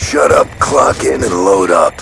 Shut up, clock in, and load up.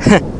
Heh.